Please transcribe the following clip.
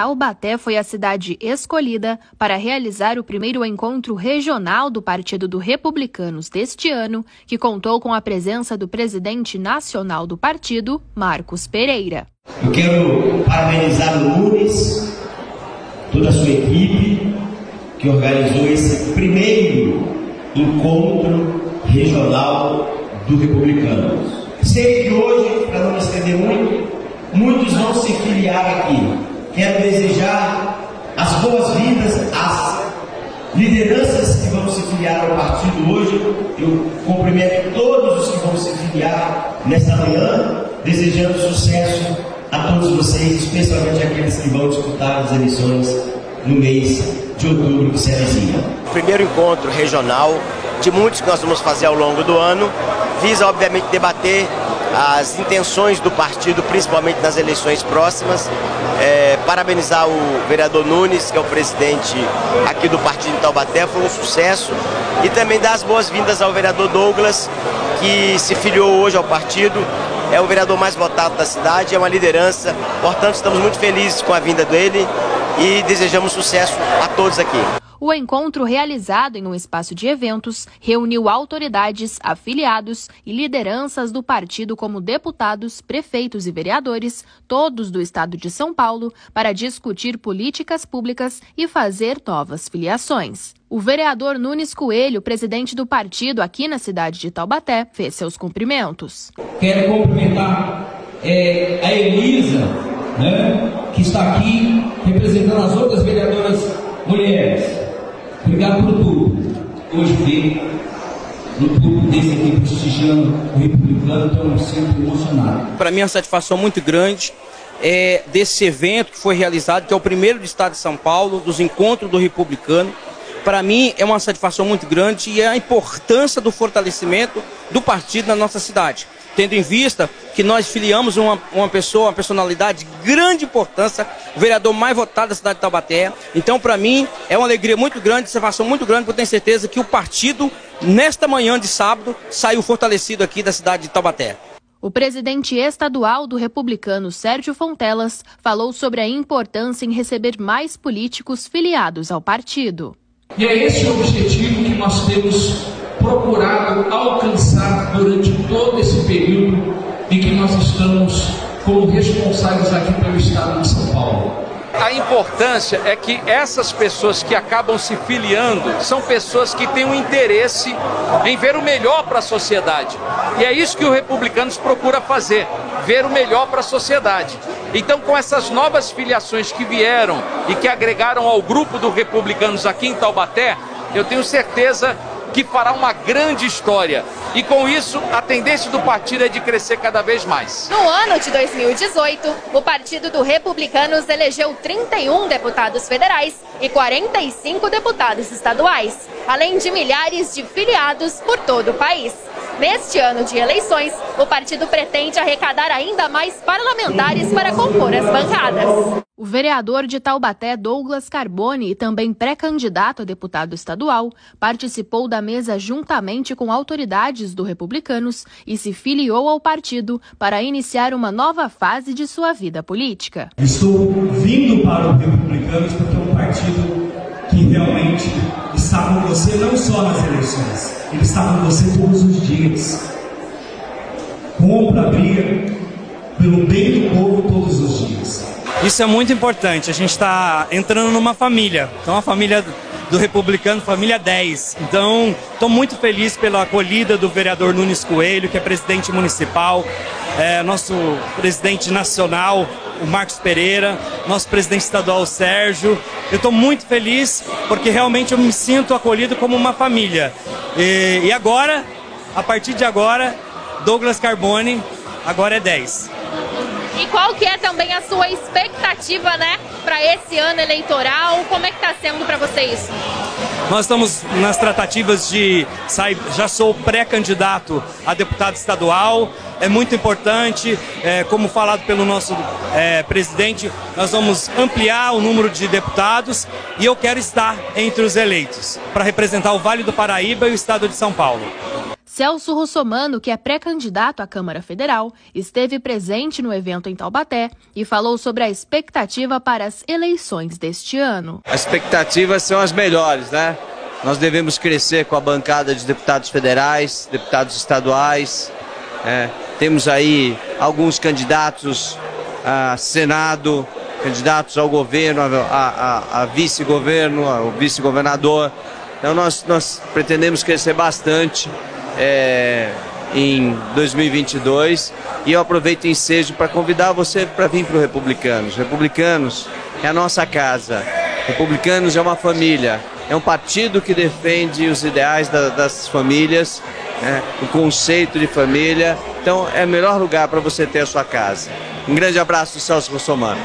Taubaté foi a cidade escolhida para realizar o primeiro encontro regional do Partido do Republicanos deste ano, que contou com a presença do presidente nacional do partido, Marcos Pereira. Eu quero parabenizar o Nunes, toda a sua equipe, que organizou esse primeiro encontro regional do Republicanos. Sei que hoje, para não me estender muito, muitos vão se filiar aqui. Quero desejar as boas-vindas às lideranças que vão se filiar ao partido hoje. Eu cumprimento todos os que vão se filiar nesta manhã, desejando sucesso a todos vocês, especialmente aqueles que vão disputar as eleições no mês de outubro que se. Primeiro encontro regional de muitos que nós vamos fazer ao longo do ano, visa obviamente debater as intenções do partido, principalmente nas eleições próximas. É, parabenizar o vereador Nunes, que é o presidente aqui do partido em Taubaté, foi um sucesso. E também dar as boas-vindas ao vereador Douglas, que se filiou hoje ao partido. É o vereador mais votado da cidade, é uma liderança. Portanto, estamos muito felizes com a vinda dele e desejamos sucesso a todos aqui. O encontro, realizado em um espaço de eventos, reuniu autoridades, afiliados e lideranças do partido, como deputados, prefeitos e vereadores, todos do estado de São Paulo, para discutir políticas públicas e fazer novas filiações. O vereador Nunes Coelho, presidente do partido aqui na cidade de Taubaté, fez seus cumprimentos. Quero cumprimentar é, a Elisa, né, que está aqui representando as outras. Obrigado por tudo. Hoje ver no grupo desse aqui prestigiando o republicano, então eu me sinto emocionado. Para mim é uma satisfação muito grande é, desse evento que foi realizado, que é o primeiro do estado de São Paulo, dos encontros do republicano. Para mim é uma satisfação muito grande e é a importância do fortalecimento do partido na nossa cidade tendo em vista que nós filiamos uma, uma pessoa, uma personalidade de grande importância, o vereador mais votado da cidade de Taubaté. Então, para mim, é uma alegria muito grande, satisfação muito grande, por ter certeza que o partido, nesta manhã de sábado, saiu fortalecido aqui da cidade de Taubaté. O presidente estadual do republicano Sérgio Fontelas falou sobre a importância em receber mais políticos filiados ao partido. E é esse o objetivo que nós temos procurado alcançar durante todo esse período em que nós estamos como responsáveis aqui pelo Estado de São Paulo. A importância é que essas pessoas que acabam se filiando são pessoas que têm um interesse em ver o melhor para a sociedade. E é isso que o Republicanos procura fazer, ver o melhor para a sociedade. Então, com essas novas filiações que vieram e que agregaram ao grupo do Republicanos aqui em Taubaté, eu tenho certeza que fará uma grande história. E com isso, a tendência do partido é de crescer cada vez mais. No ano de 2018, o Partido do Republicanos elegeu 31 deputados federais e 45 deputados estaduais, além de milhares de filiados por todo o país. Neste ano de eleições, o partido pretende arrecadar ainda mais parlamentares para compor as bancadas. O vereador de Taubaté, Douglas Carbone, e também pré-candidato a deputado estadual, participou da mesa juntamente com autoridades do Republicanos e se filiou ao partido para iniciar uma nova fase de sua vida política. Estou vindo para o Republicanos porque é um partido que realmente está com você não só nas eleições, ele está com você todos os dias. Compra briga pelo bem do povo todos os dias. Isso é muito importante. A gente está entrando numa família. Então, a família do Republicano, família 10. Então, estou muito feliz pela acolhida do vereador Nunes Coelho, que é presidente municipal, é, nosso presidente nacional, o Marcos Pereira, nosso presidente estadual, Sérgio. Eu estou muito feliz porque realmente eu me sinto acolhido como uma família. E, e agora, a partir de agora, Douglas Carbone, agora é 10. E qual que é também a sua expectativa, né, para esse ano eleitoral? Como é que está sendo para você isso? Nós estamos nas tratativas de sair, já sou pré-candidato a deputado estadual. É muito importante, é, como falado pelo nosso é, presidente, nós vamos ampliar o número de deputados e eu quero estar entre os eleitos para representar o Vale do Paraíba e o estado de São Paulo. Celso Russomano, que é pré-candidato à Câmara Federal, esteve presente no evento em Taubaté e falou sobre a expectativa para as eleições deste ano. As expectativas são as melhores, né? Nós devemos crescer com a bancada de deputados federais, deputados estaduais. É, temos aí alguns candidatos a Senado, candidatos ao governo, a, a, a vice-governo, ao vice-governador. Então nós, nós pretendemos crescer bastante é, em 2022 e eu aproveito o ensejo para convidar você para vir para o Republicanos. Republicanos é a nossa casa. Republicanos é uma família, é um partido que defende os ideais da, das famílias, né, o conceito de família. Então é o melhor lugar para você ter a sua casa. Um grande abraço do Celso Russomano.